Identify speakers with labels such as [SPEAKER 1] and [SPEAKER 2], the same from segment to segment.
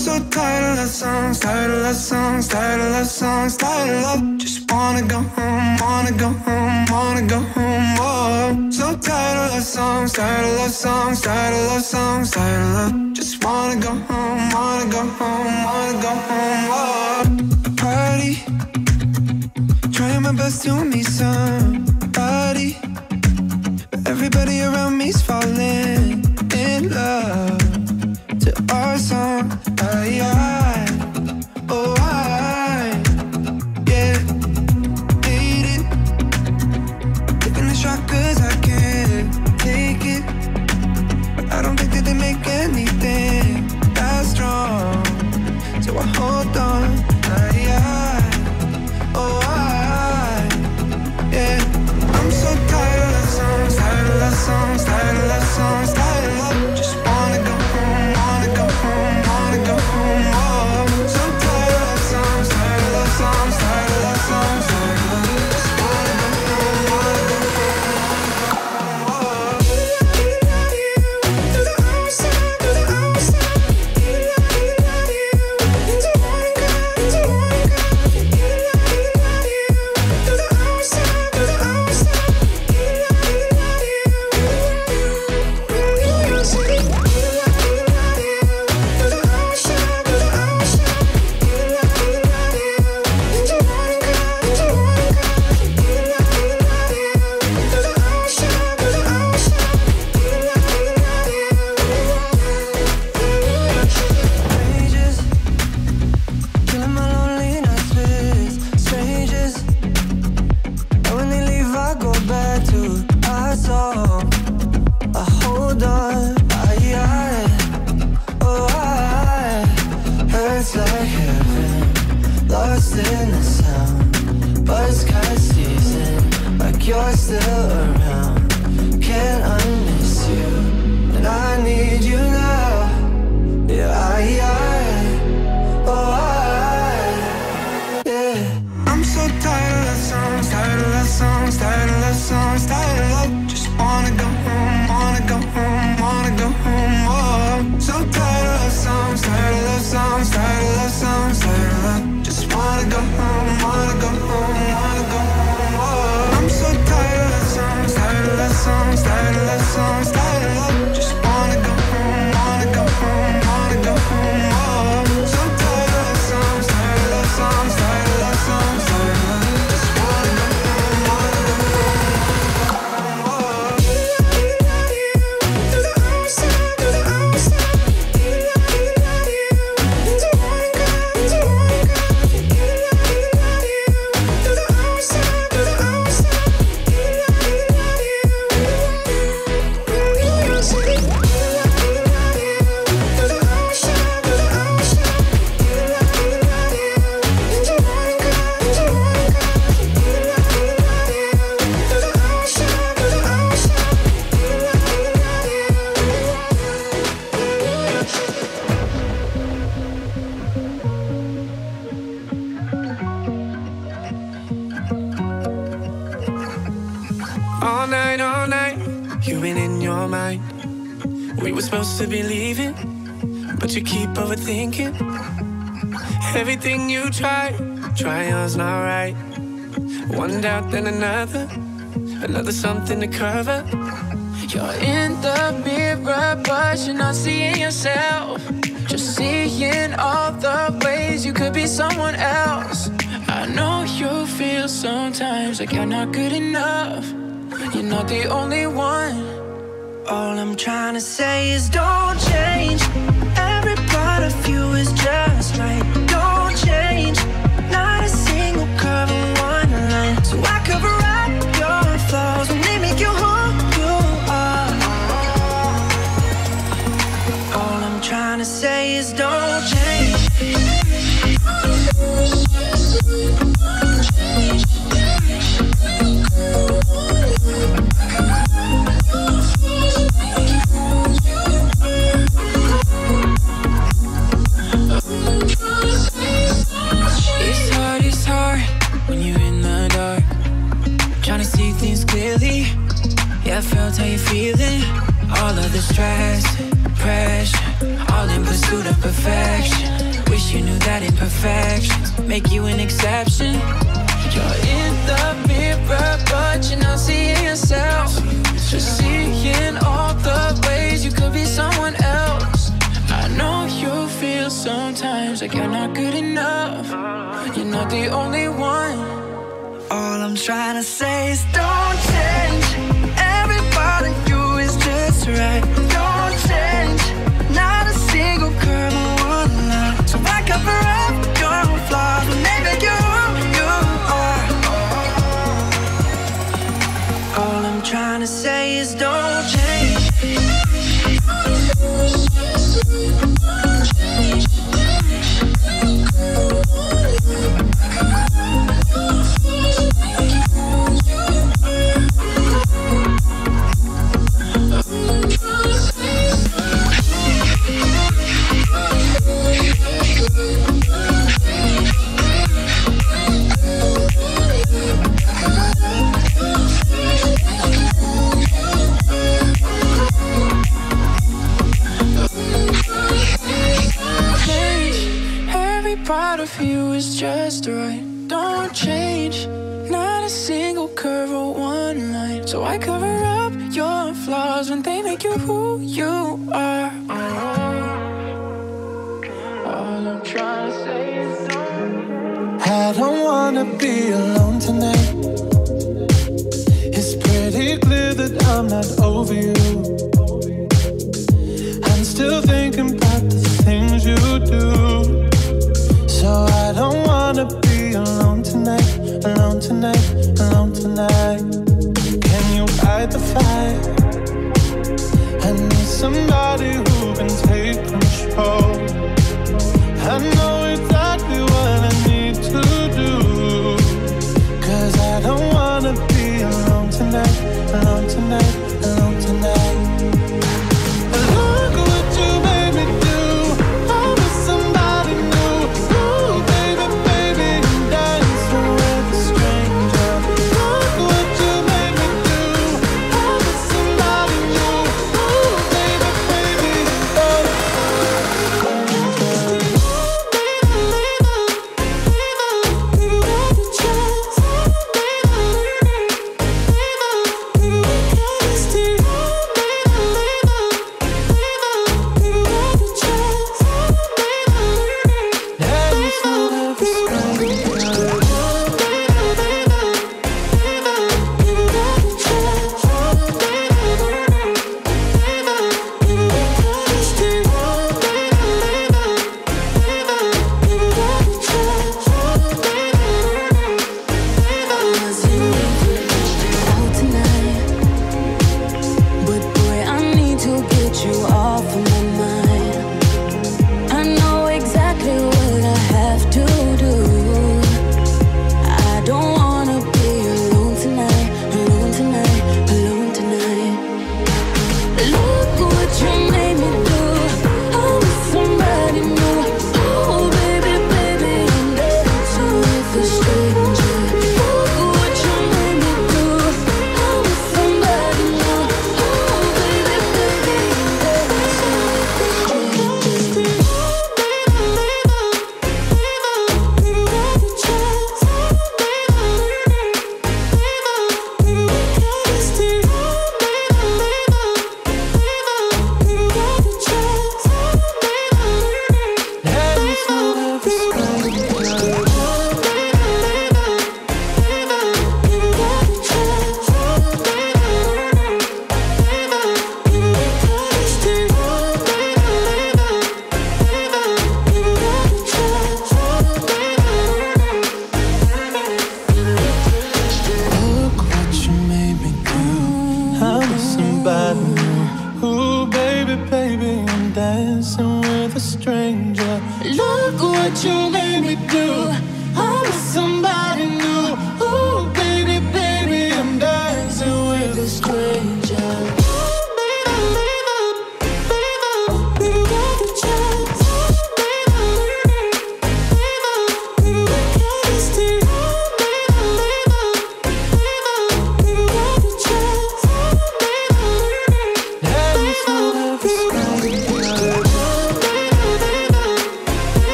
[SPEAKER 1] so tired of love songs, tired of love songs, tired of love songs, tired of love. Just wanna go home, wanna go home, wanna go home. Oh, so tired of love songs, tired of love songs, tired of love songs, tired of love. Just wanna go home, wanna go home, wanna go home. Oh, party, trying my best to meet somebody. Everybody around me's falling in love to our song. I, love. Just wanna go All night, all night, you've been in your mind. We were supposed to be leaving, but you keep overthinking. Everything you try, trying's not right. One doubt, then another, another something to cover.
[SPEAKER 2] You're in the mirror, but you're not seeing yourself. Just seeing all the ways you could be someone else. I know you feel sometimes like you're not good enough. You're not the only one.
[SPEAKER 1] All I'm trying to say is don't change. Every part of you is just right. Don't change. Not a single curve or one line. So I cover
[SPEAKER 2] really? Yeah, I felt how you feeling. All of the stress, pressure All
[SPEAKER 3] in pursuit of perfection. Wish you knew that imperfections Make you an exception. You're in the mirror But you're not seeing yourself. Just seeing all the ways You could be someone else. I know you feel sometimes Like you're not good enough. You're not the only one.
[SPEAKER 2] All I'm trying to say is don't change.
[SPEAKER 3] Every part of you is just right. Don't change. Not a single curve or one line. So I cover up your flaws when they make you who you are. All I'm trying to say is don't
[SPEAKER 4] change.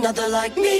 [SPEAKER 4] Another like me.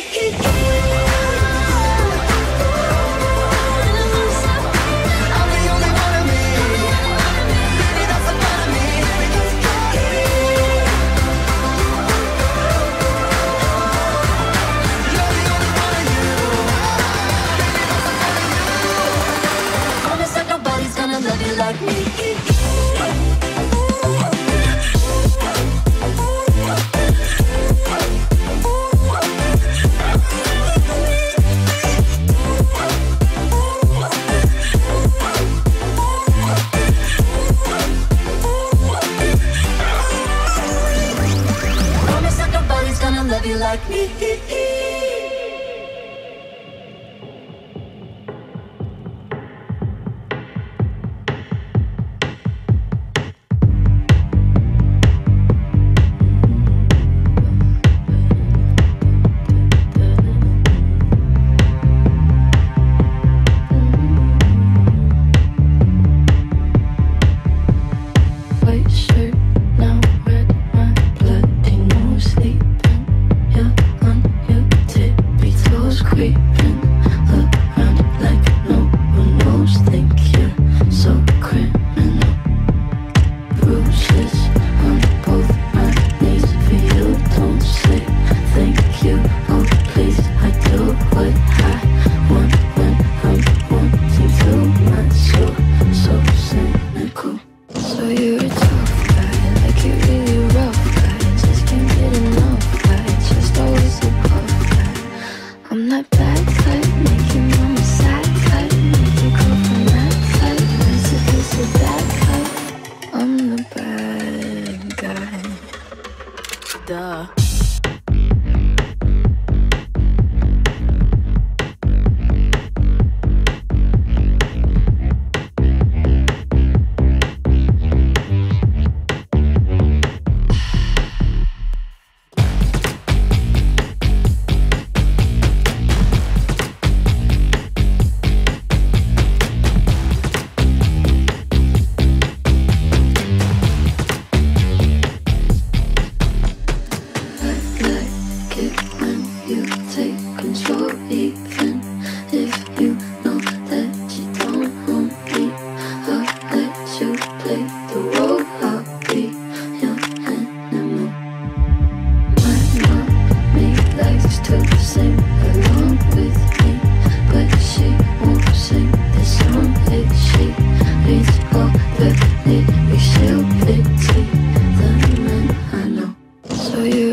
[SPEAKER 4] for you.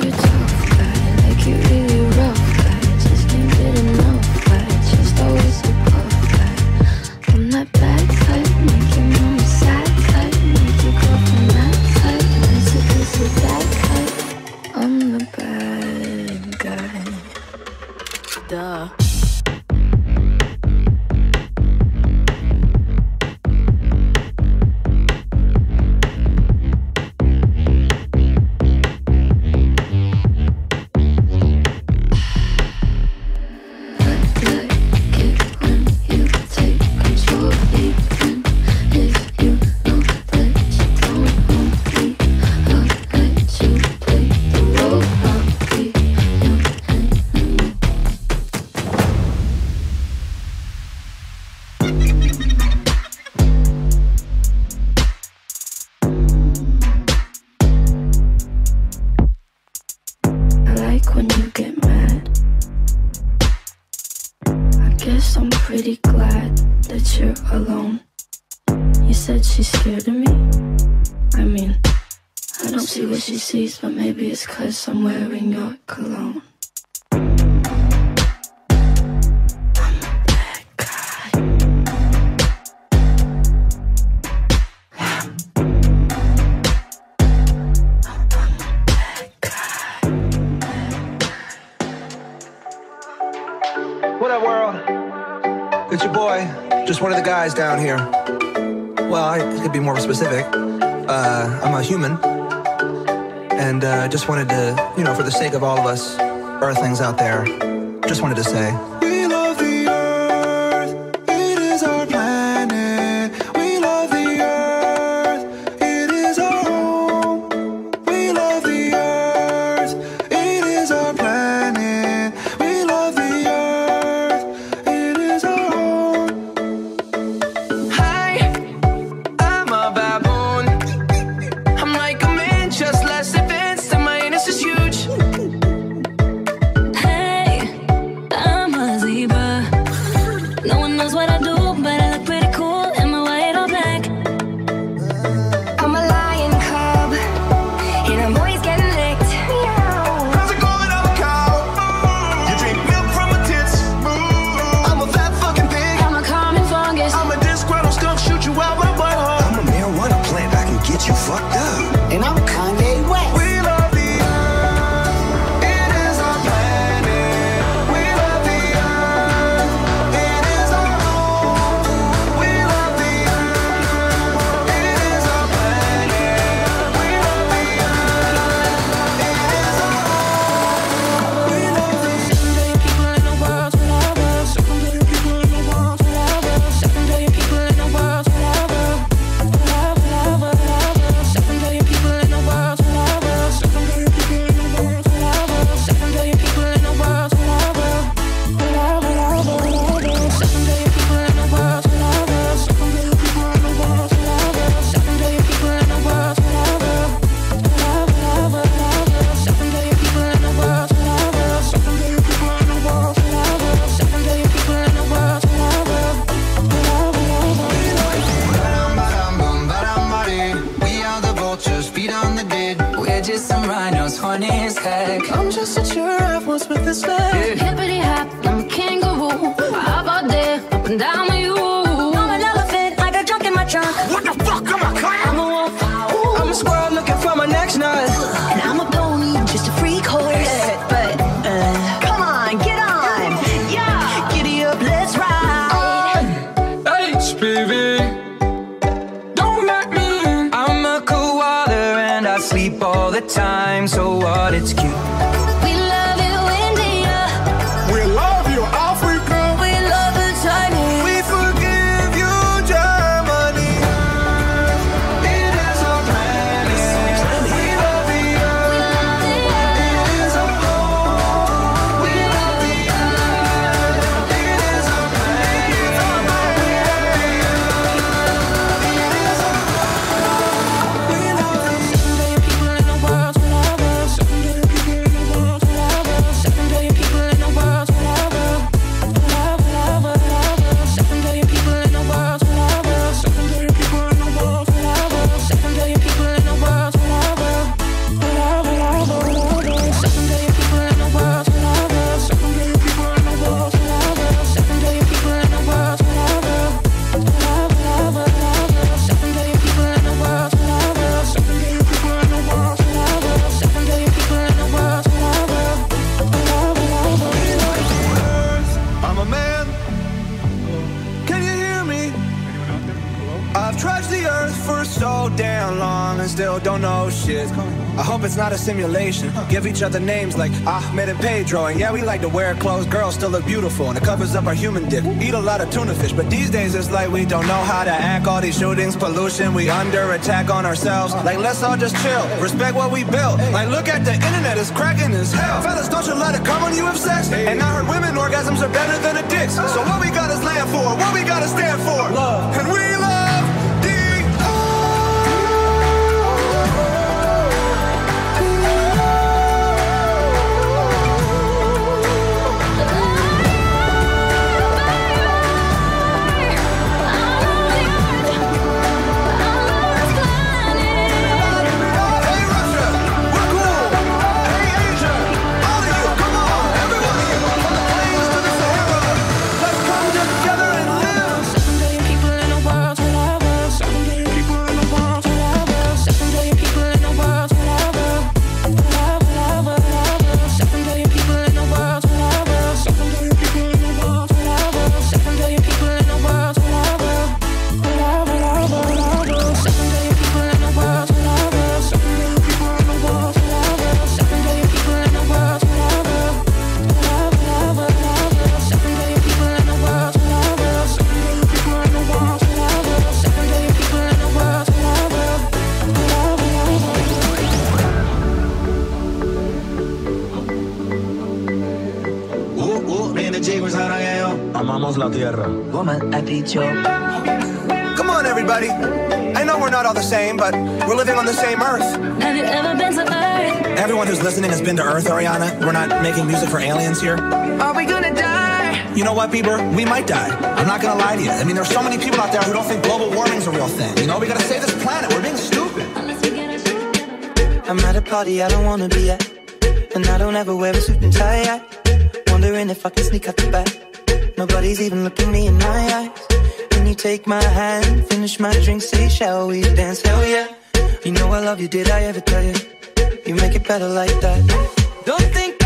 [SPEAKER 5] what she sees, but maybe it's cause I'm wearing your cologne.
[SPEAKER 3] What up, world? It's your boy, just one of the guys down here. Well, I could be more specific. I just wanted to, you know, for the sake of all of us Earthlings out there, just wanted to say.
[SPEAKER 6] just
[SPEAKER 7] beat on the dead.
[SPEAKER 6] We're just some rhinos, horny as heck. I'm just a giraffe, once with this leg?
[SPEAKER 5] Hippity hop, I'm a kangaroo. I hop all day, up and down.
[SPEAKER 7] a simulation. Give each other names like Ahmed and Pedro. And yeah, we like to wear clothes. Girls still look beautiful. And it covers up our human dick. Eat a lot of tuna fish. But these days it's like we don't know how to act. All these shootings, pollution. We under attack on ourselves. Like let's all just chill. Respect what we built. Like look at the internet. It's cracking as hell. Fellas, don't you let it come when you have sex. And I heard women orgasms are better than a dick's. So what we got is land for. What we gotta stand for. Love. And we
[SPEAKER 8] Woman.
[SPEAKER 7] Come on, everybody. I know we're not all the same, but we're living on the same earth.
[SPEAKER 9] Have you ever been to Earth?
[SPEAKER 7] Everyone who's listening has been to Earth, Ariana. We're not making music for aliens here.
[SPEAKER 2] Are we gonna die?
[SPEAKER 7] You know what, Bieber? We might die. I'm not gonna lie to you. I mean, there's so many people out there who don't think global warming's a real thing. You know, we gotta save this planet. We're being stupid.
[SPEAKER 9] Unless we get a shot.
[SPEAKER 10] I'm at a party I don't wanna be at. And I don't ever wear a suit and tie. I wondering if I can sneak out the back. Nobody's even looking me in my eyes. You take my hand, finish my drink, say, shall we dance? Hell yeah. You know I love you, did I ever tell you? You make it better like that. Don't think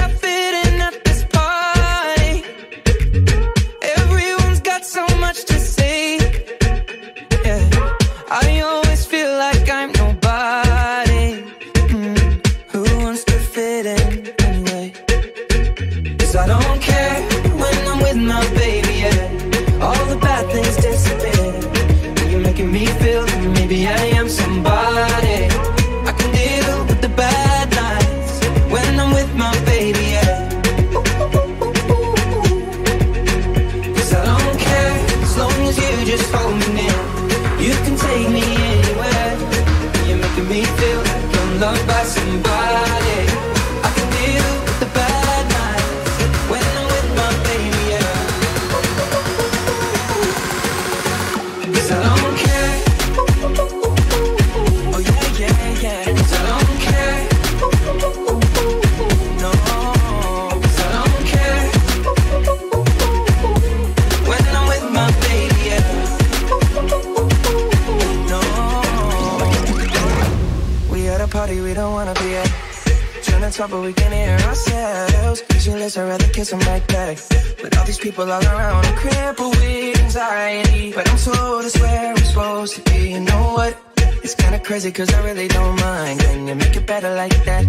[SPEAKER 10] people all around, I'm crippled with anxiety. But I'm told it's where I'm supposed to be. You know what? It's kinda crazy, cause I really don't mind. Can you make it better like that?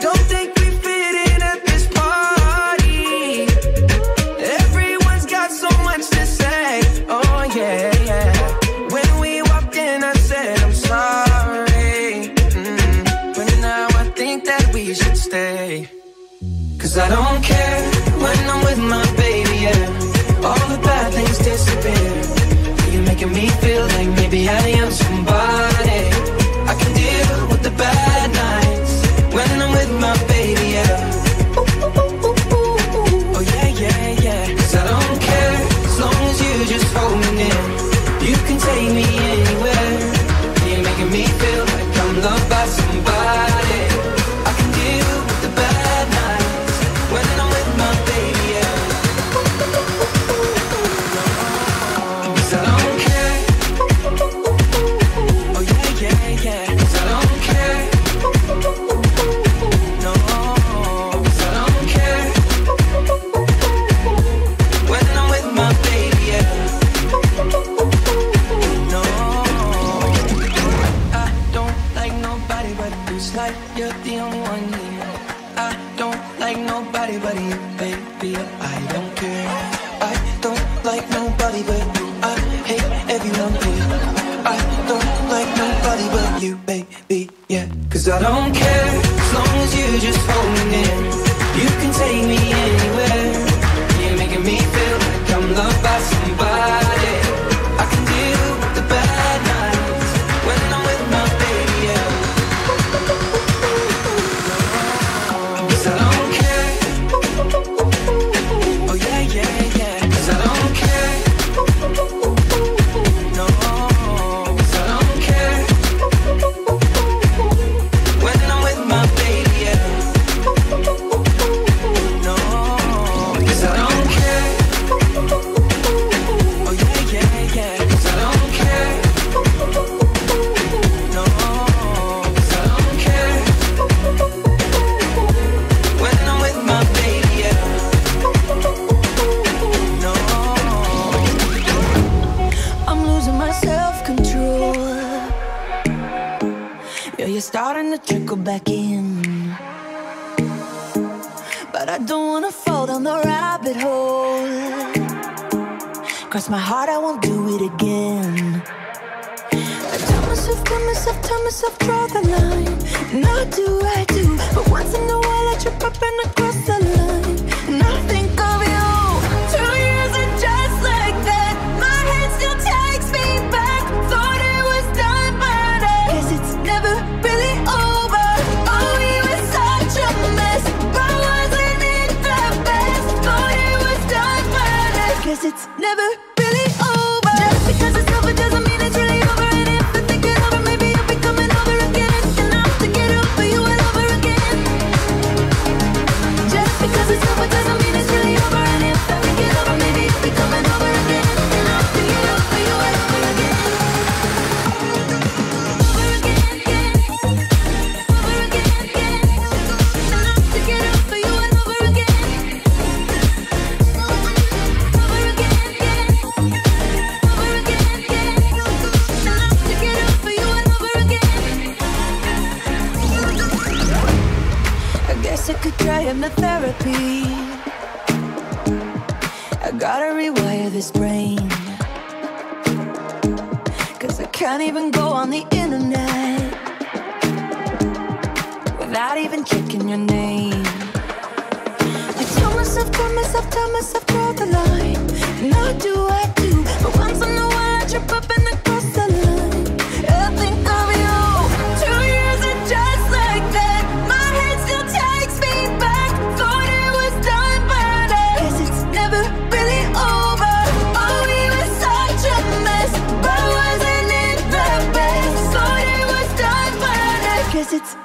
[SPEAKER 10] Don't think we fit in at this party. Everyone's got so much to say. Oh, yeah, yeah. When we walked in, I said, I'm sorry. Mm. But now I think that we should stay. Cause I don't care when I'm with my baby, All the bad things disappear. You're making me feel like maybe I am somebody.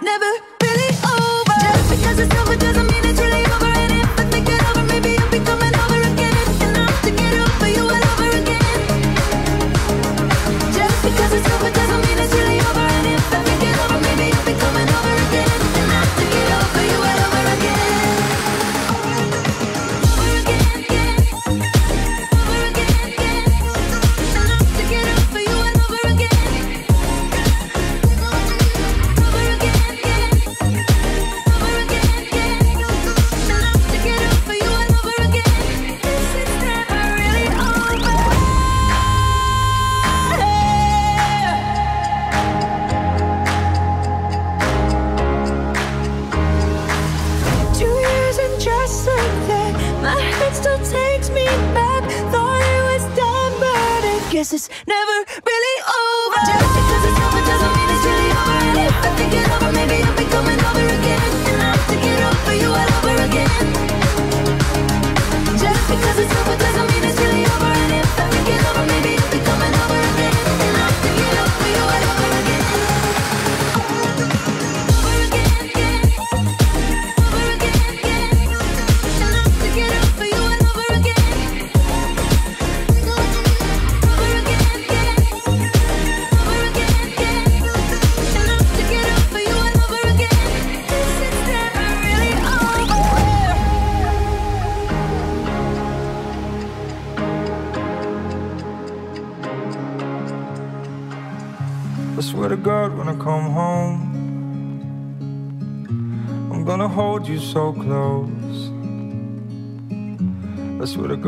[SPEAKER 10] never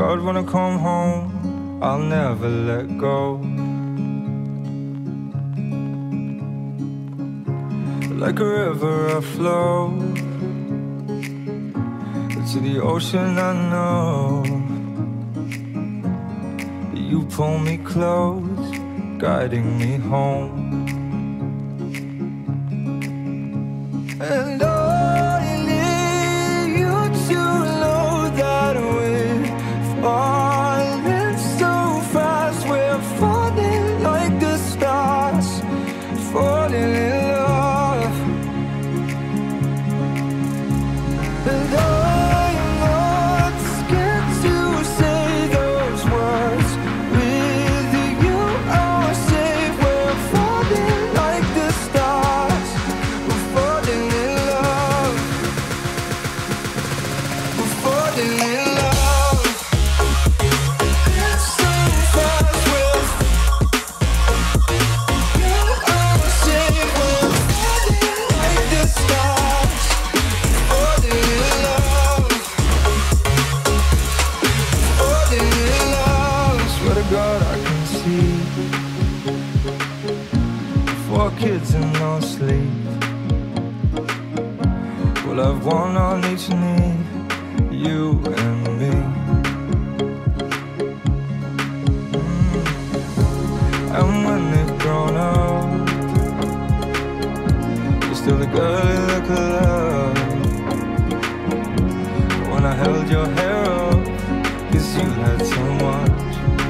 [SPEAKER 11] God, wanna come home, I'll never let go. Like a river, I flow to the ocean. I know you pull me close, guiding me home.
[SPEAKER 3] 向往着。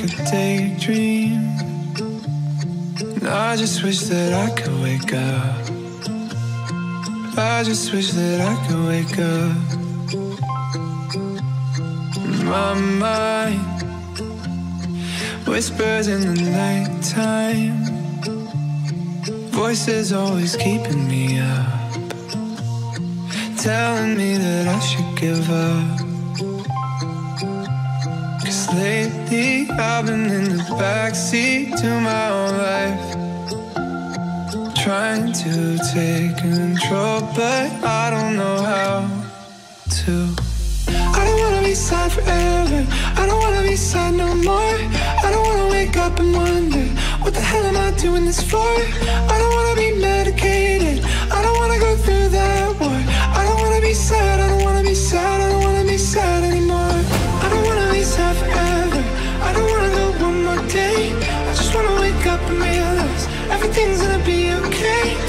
[SPEAKER 3] could daydream. And I just wish that I could wake up. I just wish that I could wake up. My mind whispers in the nighttime. Voices always keeping me up, telling me that I should give up. Lately I've been in the backseat to my own life. Trying to take control but I don't know how to. I don't wanna be sad forever. I don't wanna be sad no more. I don't wanna wake up and wonder What the hell am I doing this for? I don't wanna be medicated. I don't wanna go through that war. I don't wanna be sad, I don't wanna be sad. I don't wanna be sad anymore. mirrors. Everything's gonna be okay.